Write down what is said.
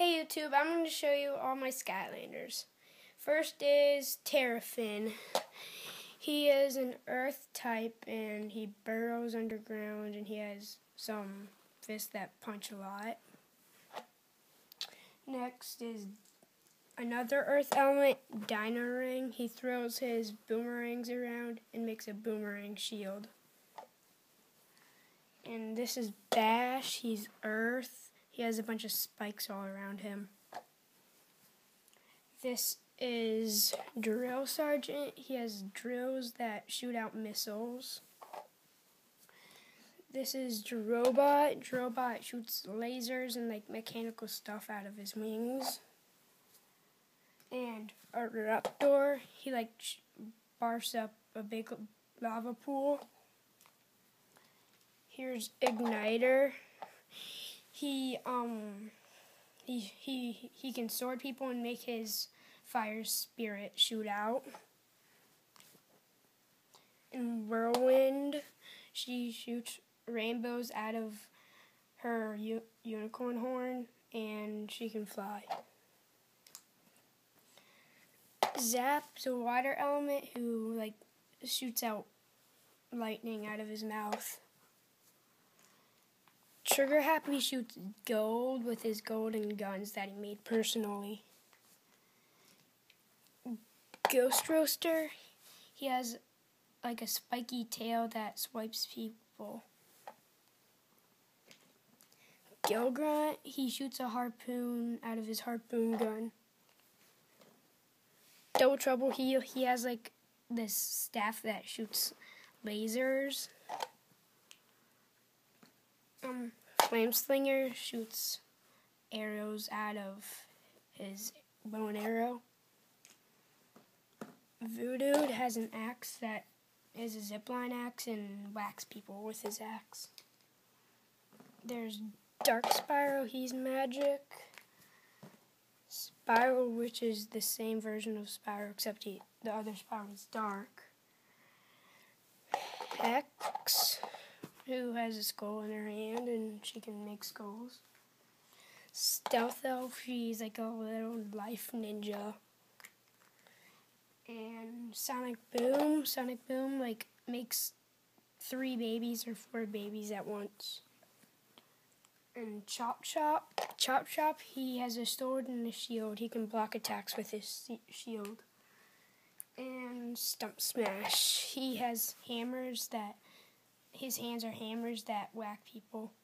Hey YouTube, I'm going to show you all my Skylanders. First is Terrafin. He is an earth type and he burrows underground and he has some fists that punch a lot. Next is another earth element, Dino-Rang. He throws his boomerangs around and makes a boomerang shield. And this is Bash. He's earth he has a bunch of spikes all around him. This is Drill Sergeant. He has drills that shoot out missiles. This is Drobot. Drobot shoots lasers and like mechanical stuff out of his wings. And a he like barfs up a big lava pool. Here's Ignitor he um he he he can sword people and make his fire spirit shoot out. In Whirlwind, she shoots rainbows out of her u- unicorn horn and she can fly. Zap's a water element who like shoots out lightning out of his mouth. Trigger Happy shoots gold with his golden guns that he made personally. Ghost Roaster, he has like a spiky tail that swipes people. Gill Grunt, he shoots a harpoon out of his harpoon gun. Double Trouble, he he has like this staff that shoots lasers. Um, Flameslinger shoots arrows out of his bow and arrow. Voodoo has an axe that is a zipline axe and whacks people with his axe. There's Dark Spyro, he's magic. Spyro, which is the same version of Spyro, except he, the other Spyro is dark. Hex, who has a skull in her hand and she can make skulls. Stealth Elf, she's like a little life ninja. And Sonic Boom, Sonic Boom like makes three babies or four babies at once. And Chop Chop, Chop Chop, he has a sword and a shield. He can block attacks with his shield. And Stump Smash, he has hammers that his hands are hammers that whack people.